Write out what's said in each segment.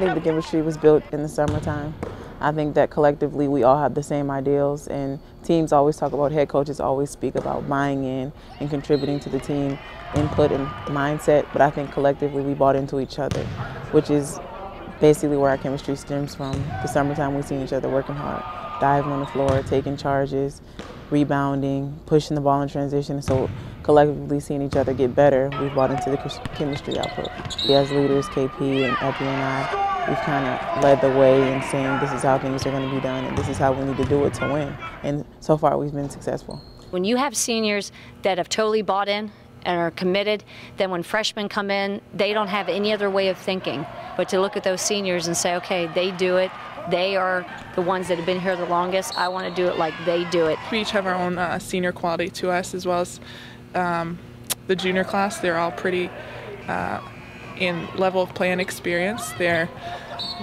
the chemistry was built in the summertime. I think that collectively we all have the same ideals, and teams always talk about, head coaches always speak about buying in and contributing to the team input and mindset, but I think collectively we bought into each other, which is basically where our chemistry stems from. The summertime we've seen each other working hard, diving on the floor, taking charges, rebounding, pushing the ball in transition. So collectively seeing each other get better, we've bought into the chemistry output. As leaders, KP and Epi and I, we've kind of led the way in saying this is how things are going to be done and this is how we need to do it to win. And so far we've been successful. When you have seniors that have totally bought in and are committed, then when freshmen come in, they don't have any other way of thinking but to look at those seniors and say, okay, they do it. They are the ones that have been here the longest. I want to do it like they do it. We each have our own uh, senior quality to us as well as um, the junior class. They're all pretty uh, in level of play and experience. They're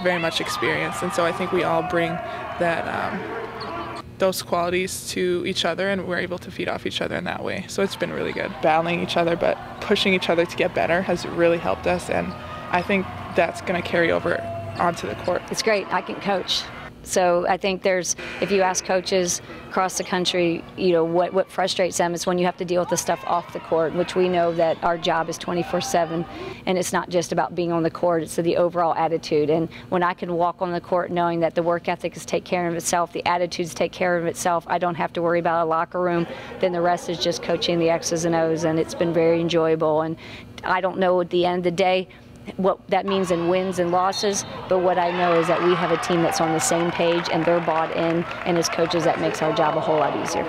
very much experienced, and so I think we all bring that um, those qualities to each other, and we're able to feed off each other in that way. So it's been really good. Battling each other, but pushing each other to get better has really helped us, and I think that's going to carry over onto the court. It's great. I can coach. So I think there's, if you ask coaches across the country, you know, what, what frustrates them is when you have to deal with the stuff off the court, which we know that our job is 24-7, and it's not just about being on the court, it's the overall attitude. And when I can walk on the court knowing that the work ethic is take care of itself, the attitudes take care of itself, I don't have to worry about a locker room, then the rest is just coaching the X's and O's, and it's been very enjoyable. And I don't know at the end of the day, what that means in wins and losses, but what I know is that we have a team that's on the same page and they're bought in, and as coaches, that makes our job a whole lot easier.